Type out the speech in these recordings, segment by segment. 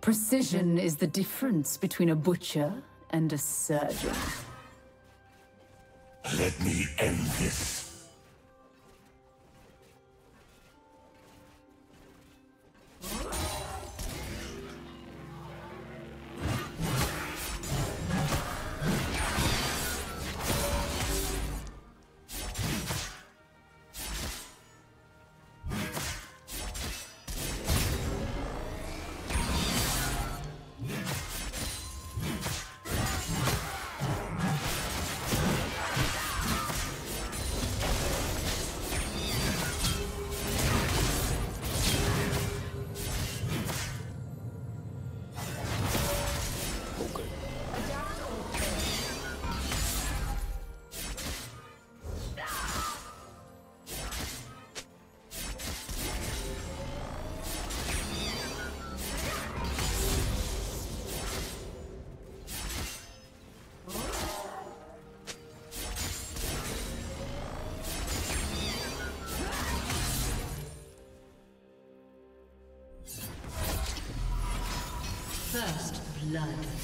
Precision is the difference between a butcher and a surgeon. Let me end this. Blood.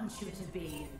Want you to be.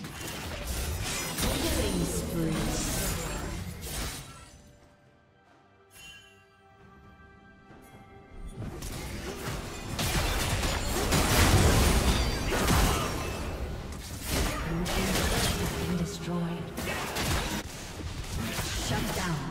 Down.